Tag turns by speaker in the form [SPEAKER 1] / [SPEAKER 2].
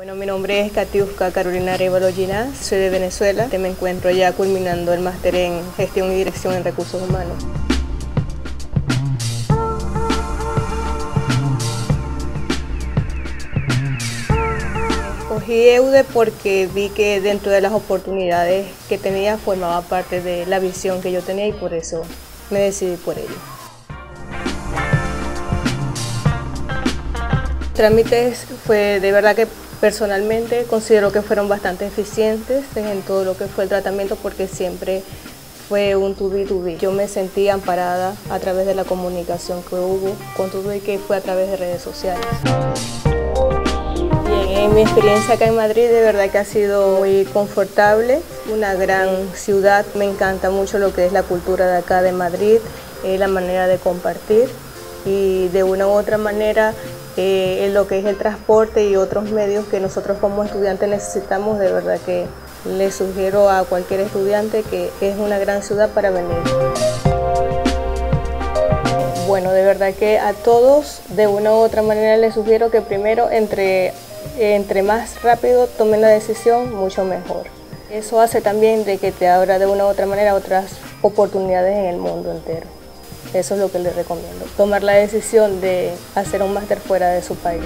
[SPEAKER 1] Bueno, mi nombre es Katiuska Carolina Arevalo Ginás, soy de Venezuela. Me encuentro ya culminando el máster en Gestión y Dirección en Recursos Humanos. Escogí EUDE porque vi que dentro de las oportunidades que tenía formaba parte de la visión que yo tenía y por eso me decidí por ello. Trámites fue de verdad que Personalmente considero que fueron bastante eficientes en todo lo que fue el tratamiento porque siempre fue un tubi tubi. Yo me sentí amparada a través de la comunicación que hubo con todo y que fue a través de redes sociales. Bien, en mi experiencia acá en Madrid de verdad que ha sido muy confortable, una gran ciudad, me encanta mucho lo que es la cultura de acá de Madrid, eh, la manera de compartir y de una u otra manera eh, en lo que es el transporte y otros medios que nosotros como estudiantes necesitamos, de verdad que le sugiero a cualquier estudiante que es una gran ciudad para venir. Bueno, de verdad que a todos de una u otra manera les sugiero que primero entre, entre más rápido tomen la decisión, mucho mejor. Eso hace también de que te abra de una u otra manera otras oportunidades en el mundo entero. Eso es lo que les recomiendo, tomar la decisión de hacer un máster fuera de su país.